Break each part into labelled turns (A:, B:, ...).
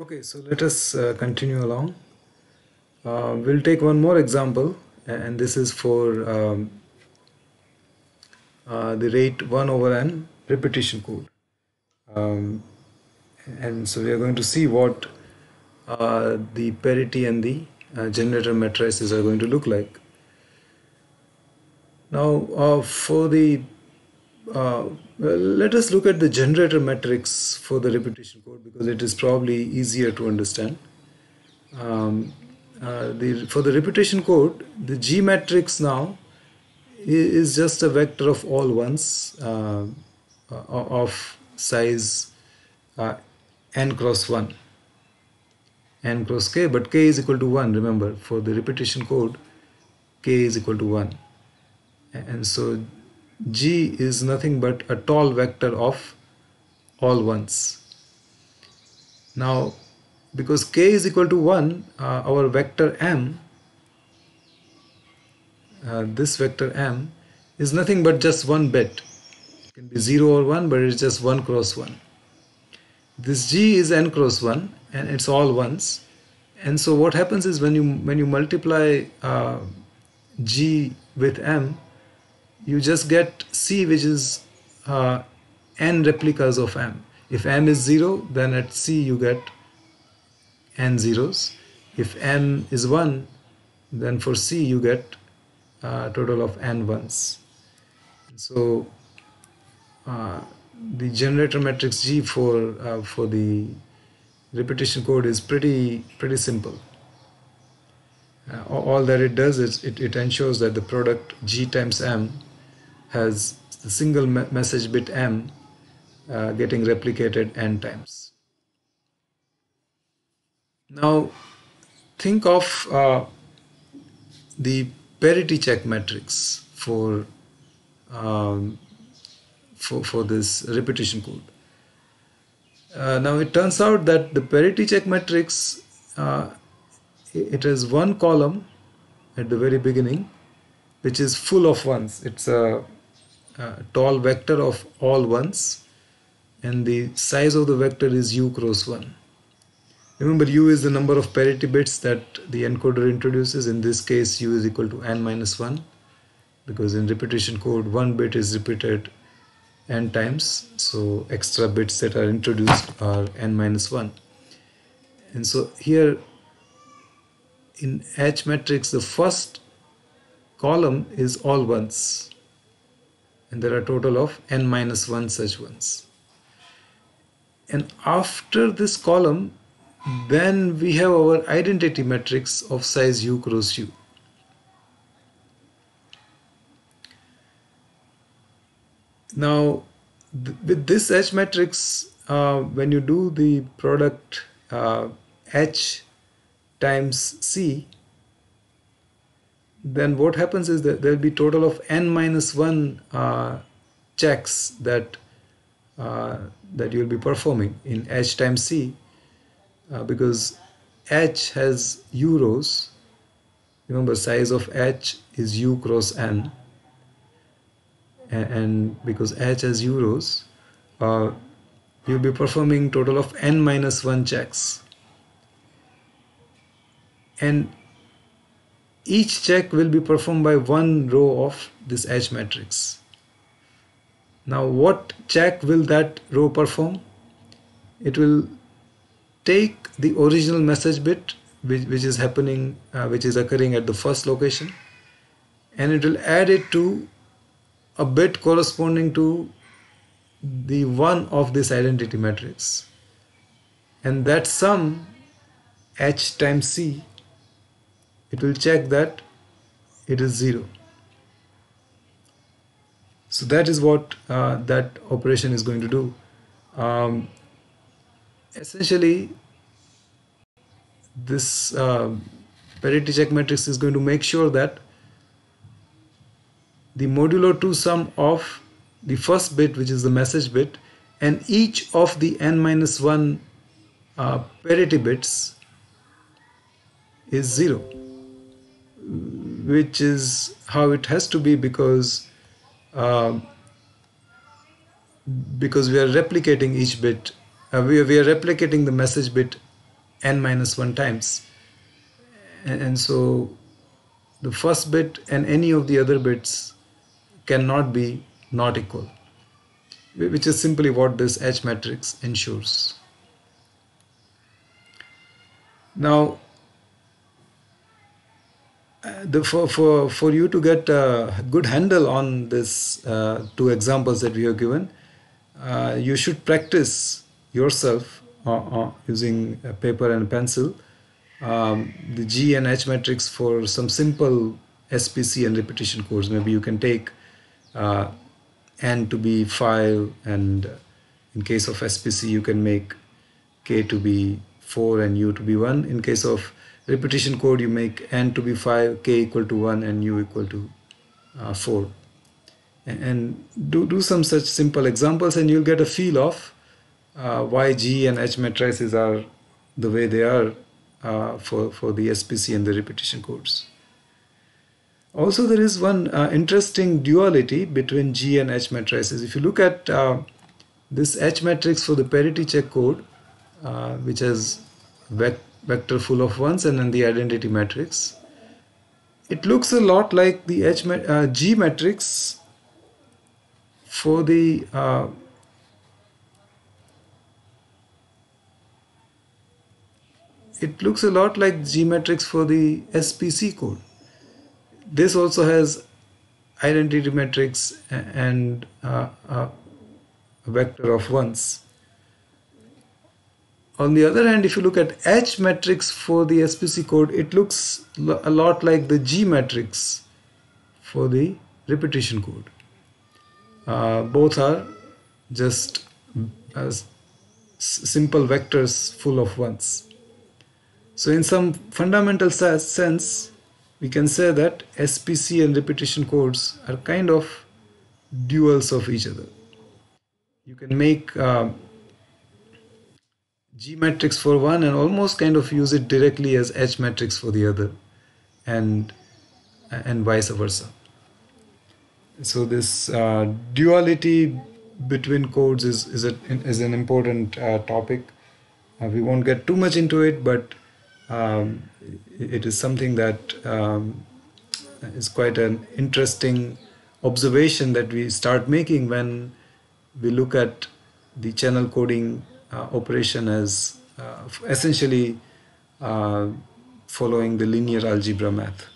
A: Okay, so let us uh, continue along. Uh, we'll take one more example, and this is for um, uh, the rate 1 over n repetition code. Um, and so we are going to see what uh, the parity and the uh, generator matrices are going to look like. Now, uh, for the uh, let us look at the generator matrix for the repetition code because it is probably easier to understand. Um, uh, the, for the repetition code, the G matrix now is just a vector of all ones uh, of size uh, n cross 1 n cross k but k is equal to 1 remember for the repetition code k is equal to 1 and so G is nothing but a tall vector of all ones. Now, because k is equal to 1, uh, our vector m, uh, this vector m, is nothing but just one bit. It can be 0 or 1, but it's just 1 cross 1. This g is n cross 1 and it's all ones. And so what happens is when you when you multiply uh, g with m, you just get C which is uh, n replicas of m. If m is 0 then at C you get n zeros. If m is 1 then for C you get a uh, total of n ones. So uh, the generator matrix G for uh, for the repetition code is pretty pretty simple. Uh, all that it does is it, it ensures that the product G times M has the single me message bit m uh, getting replicated n times. Now think of uh, the parity check matrix for, um, for, for this repetition code. Uh, now it turns out that the parity check matrix uh, it has one column at the very beginning which is full of ones. It's a uh, tall vector of all ones and the size of the vector is u cross 1. Remember u is the number of parity bits that the encoder introduces. In this case u is equal to n minus 1 because in repetition code one bit is repeated n times so extra bits that are introduced are n minus 1 and so here in H matrix the first column is all ones and there are total of n minus 1 such ones. And after this column then we have our identity matrix of size u cross u. Now th with this H matrix uh, when you do the product uh, H times C then what happens is that there will be total of n minus 1 uh, checks that uh, that you will be performing in h times c uh, because h has u rows. Remember size of h is u cross n. And, because h has u rows uh, you'll be performing total of n minus 1 checks. And each check will be performed by one row of this H matrix. Now what check will that row perform? It will take the original message bit which, which is happening, uh, which is occurring at the first location and it will add it to a bit corresponding to the one of this identity matrix and that sum h times c it will check that it is 0 so that is what uh, that operation is going to do. Um, essentially this uh, parity check matrix is going to make sure that the modulo 2 sum of the first bit which is the message bit and each of the n minus 1 uh, parity bits is 0 which is how it has to be because uh, because we are replicating each bit uh, we, are, we are replicating the message bit n minus 1 times and, and so the first bit and any of the other bits cannot be not equal which is simply what this H matrix ensures. Now, the, for, for, for you to get a good handle on this uh, two examples that we have given, uh, you should practice yourself uh, uh, using a paper and pencil um, the G and H matrix for some simple SPC and repetition codes. Maybe you can take uh, N to be 5 and in case of SPC you can make K to be 4 and U to be 1. In case of repetition code you make N to be 5, K equal to 1 and U equal to uh, 4. And do, do some such simple examples and you'll get a feel of uh, why G and H matrices are the way they are uh, for, for the SPC and the repetition codes. Also, there is one uh, interesting duality between G and H matrices. If you look at uh, this H matrix for the parity check code, uh, which has vec vector full of ones and then the identity matrix, it looks a lot like the H uh, G matrix for the uh, it looks a lot like G matrix for the SPC code this also has identity matrix and uh, uh, a vector of ones. On the other hand, if you look at H matrix for the SPC code, it looks a lot like the G matrix for the repetition code. Uh, both are just as simple vectors full of ones. So in some fundamental sense, we can say that SPC and repetition codes are kind of duals of each other. You can make uh, G matrix for one and almost kind of use it directly as H matrix for the other and and vice versa. So this uh, duality between codes is is, a, is an important uh, topic. Uh, we won't get too much into it, but um, it is something that um, is quite an interesting observation that we start making when we look at the channel coding operation as uh, essentially uh, following the linear algebra math.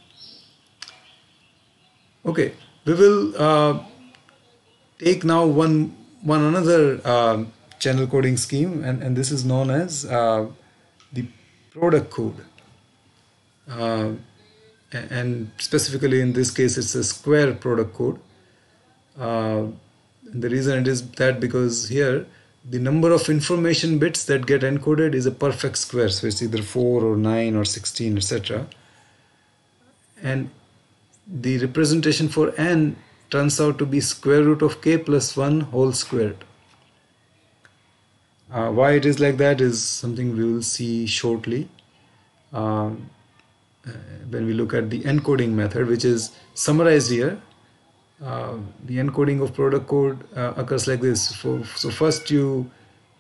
A: Okay, we will uh, take now one one another uh, channel coding scheme, and, and this is known as uh, the product code uh, and specifically in this case it's a square product code uh, the reason it is that because here the number of information bits that get encoded is a perfect square. So it's either 4 or 9 or 16 etc and the representation for n turns out to be square root of k plus 1 whole squared. Uh, why it is like that is something we will see shortly um, uh, when we look at the encoding method which is summarized here uh, the encoding of product code uh, occurs like this. For, so first you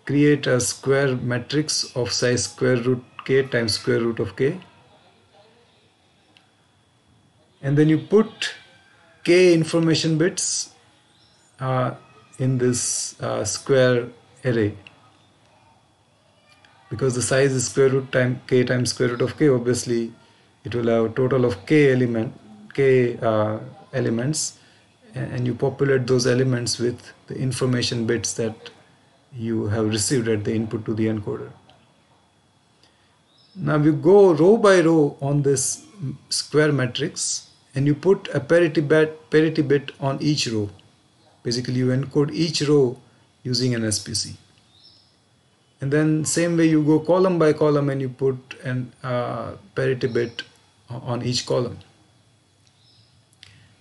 A: create a square matrix of size square root k times square root of k. And then you put k information bits uh, in this uh, square array. Because the size is square root time k times square root of k obviously it will have a total of k element k uh, elements and you populate those elements with the information bits that you have received at the input to the encoder. Now you go row by row on this square matrix and you put a parity bit, parity bit on each row. Basically you encode each row using an SPC. And then same way you go column by column and you put an uh, parity bit on each column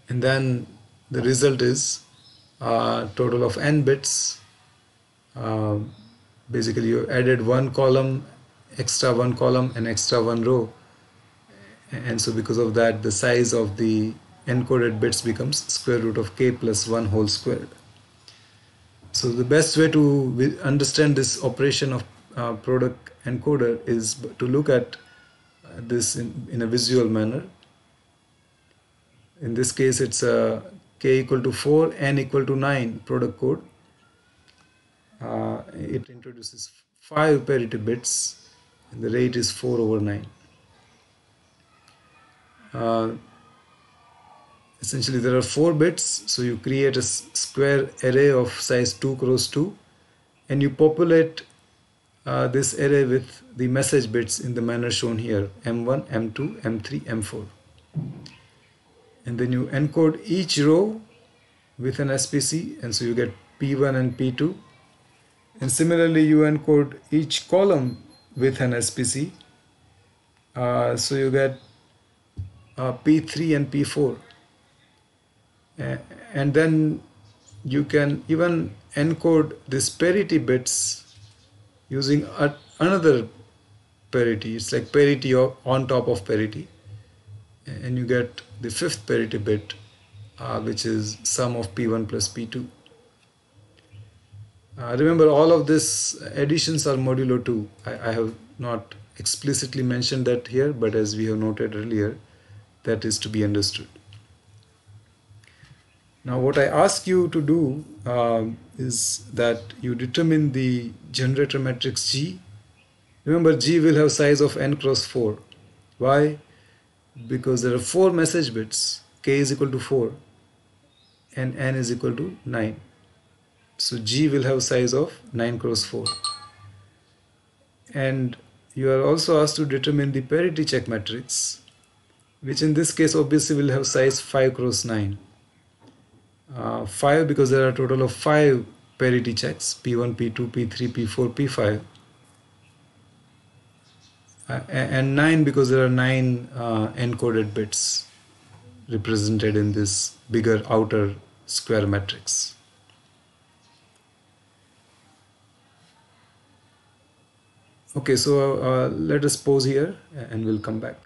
A: and then the result is a total of n bits. Uh, basically you added one column extra one column and extra one row. And so because of that the size of the encoded bits becomes square root of k plus 1 whole squared. So the best way to understand this operation of uh, product encoder is to look at uh, this in, in a visual manner. In this case, it's a k equal to 4, n equal to 9 product code. Uh, it introduces 5 parity bits and the rate is 4 over 9. Uh, essentially there are 4 bits so you create a square array of size 2 cross 2 and you populate uh, this array with the message bits in the manner shown here m1 m2 m3 m4 and then you encode each row with an SPC and so you get P1 and P2 and similarly you encode each column with an SPC uh, so you get uh, P3 and P4 uh, and then you can even encode this parity bits using a, another parity. It's like parity on top of parity and you get the fifth parity bit uh, which is sum of p1 plus p2 uh, remember all of this additions are modulo 2 I, I have not explicitly mentioned that here but as we have noted earlier that is to be understood now what I ask you to do uh, is that you determine the generator matrix G. Remember G will have size of n cross 4. Why? Because there are 4 message bits, k is equal to 4 and n is equal to 9. So G will have size of 9 cross 4. And you are also asked to determine the parity check matrix which in this case obviously will have size 5 cross 9 uh, 5 because there are a total of 5 parity checks P1, P2, P3, P4, P5 uh, and 9 because there are 9 uh, encoded bits represented in this bigger outer square matrix. Okay, so uh, let us pause here and we'll come back.